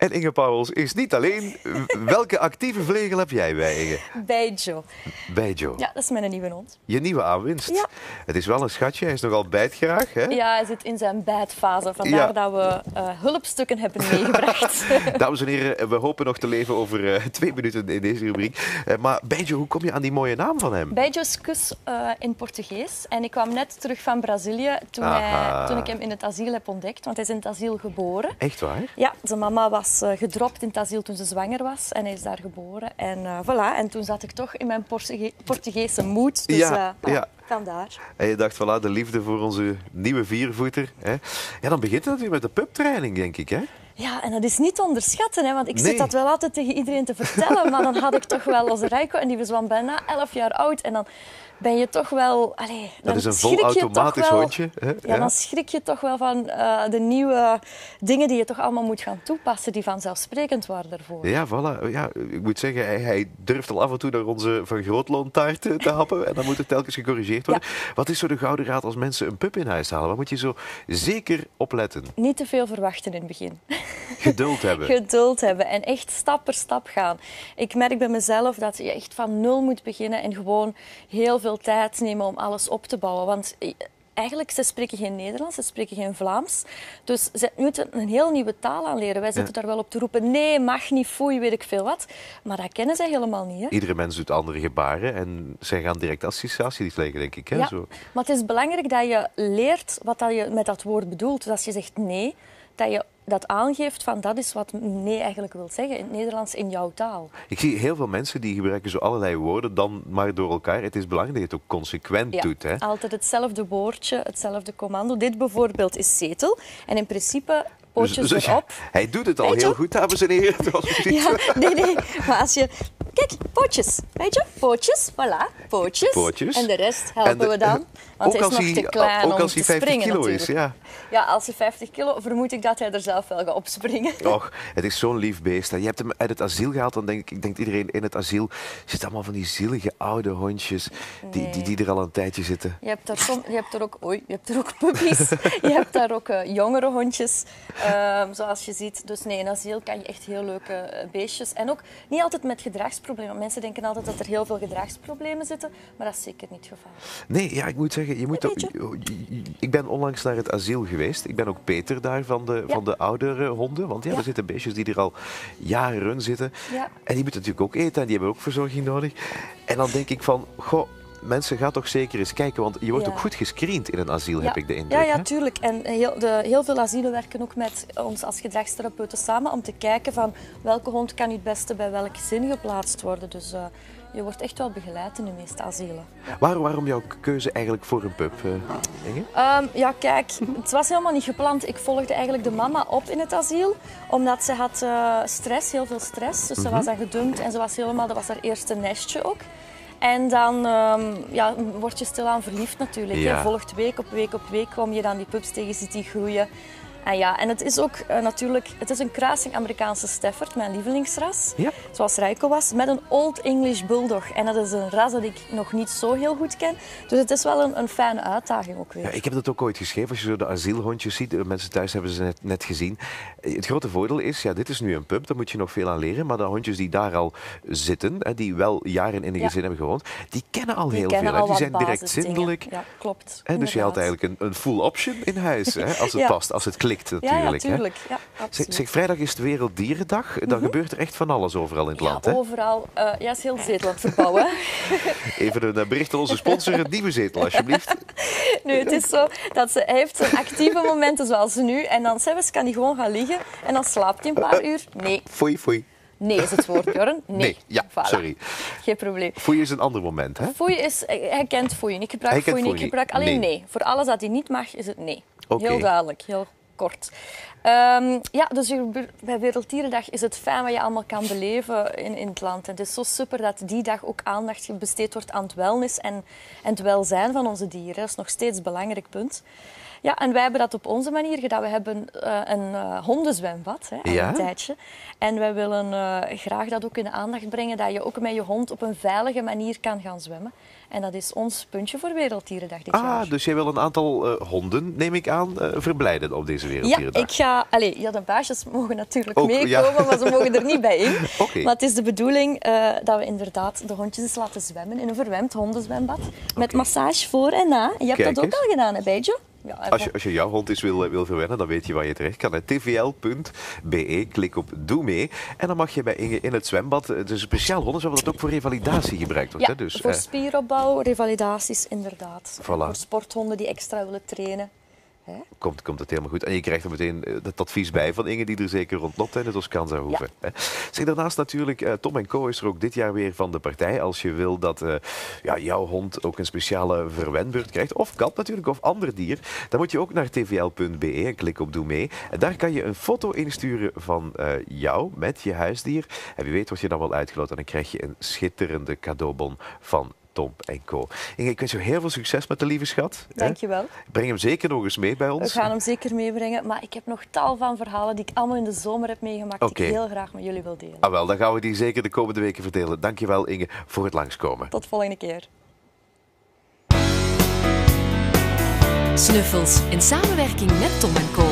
En Inge Pauwels is niet alleen. Welke actieve vlegel heb jij bij Inge? Bij Joe. Bij Joe. Ja, dat is mijn nieuwe hond. Je nieuwe aanwinst. Ja. Het is wel een schatje. Hij is nogal bijtgraag. Hè? Ja, hij zit in zijn bijtfase. Vandaar Ja. dat we eh, hulpstukken hebben meegebracht. Dames en heren, we hopen nog te leven over eh, twee minuten in deze rubriek. Eh, maar bij Joe, hoe kom je aan die mooie naam van hem? Bij Joe's kus in Portugees. En ik kwam net terug van Brazilië toen, hij, toen ik hem in het asiel heb ontdekt. Want hij is in het asiel geboren. Echt waar? Ja, zijn mama was eh, gedropt in het asiel toen ze zwanger was. En hij is daar geboren. En eh, voilà. En toen zat ik toch in mijn Portuge Portugese moed. Dus Ja, eh, voilà, ja. vandaar. En je dacht, voilà, de liefde voor onze nieuwe viervoeter. Hè? Ja, dan begint het natuurlijk met de pubtraining, denk ik. Hè? Ja, en dat is niet te onderschatten, hè, want ik Nee. zit dat wel altijd tegen iedereen te vertellen. Maar dan had ik toch wel als Rijko, en die was bijna 11 jaar oud. En dan ben je toch wel... Allee, Dat is een volautomatisch hondje. Hè? Ja, dan schrik je toch wel van eh, de nieuwe dingen die je toch allemaal moet gaan toepassen, die vanzelfsprekend waren daarvoor. Ja, voilà. Ja, ik moet zeggen, hij, hij durft al af en toe naar onze Van Grootloontaart eh, te happen. En dan moet het telkens gecorrigeerd worden. Wat is zo de gouden raad als mensen een pup in huis halen? Wat moet je zo zeker opletten? Niet te veel verwachten in het begin. Geduld hebben. Geduld hebben en echt stap per stap gaan. Ik merk bij mezelf dat je echt van nul moet beginnen en gewoon heel veel tijd nemen om alles op te bouwen. Want eigenlijk, ze spreken geen Nederlands, ze spreken geen Vlaams. Dus ze moeten een heel nieuwe taal aanleren. Wij zitten daar wel op te roepen, nee, mag niet, foei, weet ik veel wat. Maar dat kennen zij helemaal niet. Hè? Iedere mens doet andere gebaren en zij gaan direct associaties leggen, denk ik. Hè? Ja, Zo. maar het is belangrijk dat je leert wat dat je met dat woord bedoelt. Dus als je zegt nee, dat je dat aangeeft van dat is wat nee eigenlijk wil zeggen in het Nederlands in jouw taal. Ik zie heel veel mensen die gebruiken zo allerlei woorden dan maar door elkaar. Het is belangrijk dat je het ook consequent Ja, doet. Hè? altijd hetzelfde woordje, hetzelfde commando. Dit bijvoorbeeld is zetel. En in principe pootjes Dus- dus erop. hij doet het al je? heel goed, dames en heren. Ja, nee, nee. Maar als je... Kijk, pootjes. Weet je? Pootjes. Voilà. Pootjes. Pootjes. En de rest helpen de- we dan. Want ook hij als is nog hij, te klein ook om als te hij 50 springen kilo natuurlijk. is. Ja. Ja, als hij 50 kilo, vermoed ik dat hij er zelf wel gaat opspringen. Och, het is zo'n lief beest. hè. Je hebt hem uit het asiel gehaald, dan denk ik, denkt iedereen in het asiel zitten allemaal van die zielige oude hondjes die, die, die er al een tijdje zitten. Je hebt, daar som, je hebt er ook, oei, je hebt er ook puppies. je hebt daar ook eh, jongere hondjes, ehm, zoals je ziet. Dus nee, in asiel kan je echt heel leuke eh, beestjes. En ook niet altijd met gedragsproblemen. Mensen denken altijd dat er heel veel gedragsproblemen zitten, maar dat is zeker niet het geval. Nee, ja, ik moet zeggen, je moet ook, ik ben onlangs naar het asiel geweest. Ik ben ook Peter daar van de, Ja. van de oudere honden. Want ja, Ja. er zitten beestjes die er al jaren zitten. Ja. En die moeten natuurlijk ook eten en die hebben ook verzorging nodig. En dan denk ik van, goh, mensen, ga toch zeker eens kijken. Want je wordt Ja. ook goed gescreend in een asiel, heb ik de ja, indruk. ja, hè? tuurlijk. En heel, de, heel veel asielen werken ook met ons als gedragstherapeuten samen om te kijken van welke hond kan nu het beste bij welk gezin geplaatst worden. Dus eh, je wordt echt wel begeleid in de meeste asielen. Waar, waarom jouw keuze eigenlijk voor een pup, eh, Inge? Ehm, ja, kijk, het was helemaal niet gepland. Ik volgde eigenlijk de mama op in het asiel, omdat ze had eh, stress, heel veel stress. Dus ze was dan gedumpt en ze was helemaal, dat was haar eerste nestje ook. En dan ehm, ja, word je stilaan verliefd natuurlijk. Je volgt week op week op week, kom je dan die pups tegen, ziet die groeien. En ja, en het is ook eh, natuurlijk, het is een kruising Amerikaanse Stafford, mijn lievelingsras. Ja. Zoals Rijko was, met een Old English Bulldog. En dat is een ras dat ik nog niet zo heel goed ken. Dus het is wel een, een fijne uitdaging ook weer. Ja, ik heb dat ook ooit geschreven. Als je zo de asielhondjes ziet, de mensen thuis hebben ze net, net gezien. Eh, Het grote voordeel is, ja, dit is nu een pup, daar moet je nog veel aan leren. Maar de hondjes die daar al zitten, hè, die wel jaren in een Ja. gezin hebben gewoond, die kennen al Die heel kennen veel. al Die zijn direct zindelijk. Ja, klopt. Hè, dus je haalt eigenlijk een, een full option in huis, hè, als het past, als het klikt Ja, natuurlijk. ja, Zeg. Mhm. vrijdag is het Werelddierendag. Dan gebeurt er echt van alles overal in het land. Hè? overal. eh ja, is heel Zeeland verbouwen. Even een eh, bericht aan onze sponsor, een nieuwe zetel alsjeblieft. nu, het is zo dat ze hij heeft actieve momenten zoals nu. En dan zelfs kan hij gewoon gaan liggen. En dan slaapt hij een paar uur. Nee, Foei, foei. nee is het woord, Björn. Nee. Nee, ja, Voilà. sorry. Geen probleem. Foei is een ander moment, hè? Foeien is, hij kent foeien. Ik gebruik foeien, ik gebruik alleen Nee. nee. Voor alles dat hij niet mag, is het nee. Heel duidelijk, heel kort. Ehm, ja, dus bij Werelddierendag is het fijn wat je allemaal kan beleven in, in het land. En het is zo super dat die dag ook aandacht besteed wordt aan het wellness en, en het welzijn van onze dieren. Dat is nog steeds een belangrijk punt. Ja, en wij hebben dat op onze manier gedaan. We hebben uh, een uh, hondenzwembad, hè, Ja? een tijdje. En wij willen uh, graag dat ook in de aandacht brengen, dat je ook met je hond op een veilige manier kan gaan zwemmen. En dat is ons puntje voor Werelddierendag dit jaar. Ah, dus jij wil een aantal uh, honden, neem ik aan, uh, verblijden op deze Ja, Werelddierendag. ik ga... Allee, ja, de baasjes mogen natuurlijk Ook, meekomen, ja. maar ze mogen er niet bij in. Maar het is de bedoeling uh, dat we inderdaad de hondjes eens laten zwemmen in een verwemd hondenzwembad. Met massage voor en na. Je hebt Kijk dat ook eens. al gedaan, hè, Bijjo? Ja, Als je, als je jouw hond eens wil, wil verwennen, dan weet je waar je terecht kan. tvl.be, klik op Doe mee. En dan mag je bij Inge in het zwembad, het is een speciaal hondenzwembad dat ook voor revalidatie gebruikt wordt. Ja, hè? Dus, voor eh, spieropbouw, revalidaties, inderdaad. Voilà. Voor sporthonden die extra willen trainen. Hè? komt, komt het helemaal goed. En je krijgt er meteen eh, het advies bij van Inge die er zeker rondloopt in het Oscanza Hoeve. hè. Zeg, daarnaast natuurlijk, eh, Tom Co is er ook dit jaar weer van de partij. Als je wil dat eh, ja, jouw hond ook een speciale verwenbeurt krijgt, of kat natuurlijk, of ander dier, dan moet je ook naar tvl.be en klik op Doe mee. En daar kan je een foto insturen van jou met je huisdier. En wie weet word je dan wel uitgeloot en dan krijg je een schitterende cadeaubon van Tom Co. Inge, ik wens je heel veel succes met de lieve schat. hè. Dankjewel. Breng hem zeker nog eens mee bij We ons. gaan hem zeker meebrengen. Maar ik heb nog tal van verhalen die ik allemaal in de zomer heb meegemaakt. Die ik heel graag met jullie wil delen. Ah, wel, dan gaan we die zeker de komende weken verdelen. Dankjewel Inge voor het langskomen. Tot volgende keer. Snuffels in samenwerking met Tom Co.